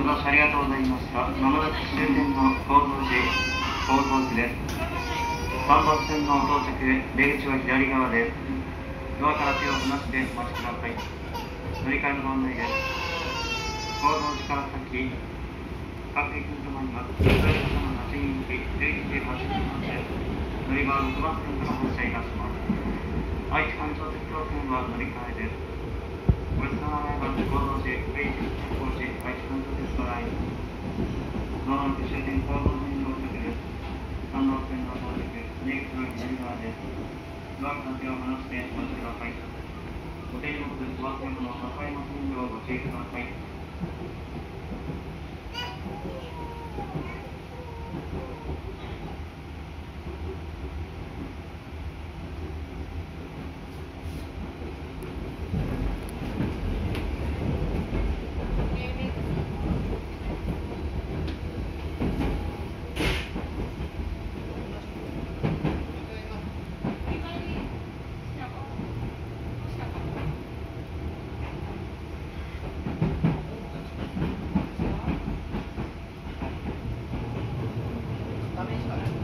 ご乗車ありがとうございました。まもなく終点の高蔵寺、高蔵寺です。3番線の到着、出口は左側です。ドアから手を離してお待ちください。乗り換えのご案内です。高蔵寺から先、各駅に停まります。それぞれの立ち入り口、出口発車します。乗り場は6番線から発車いたします。愛知環状鉄道線は乗り換えです。お越しの名前は高蔵寺、明治高知、愛知環状鉄道ライン。まもなく終点高蔵寺に到着です。三番線の到着、出口は左側です。ドアから手を離してお待ちください。お手荷物、お忘れ物、中山線をご注意ください。Thank you.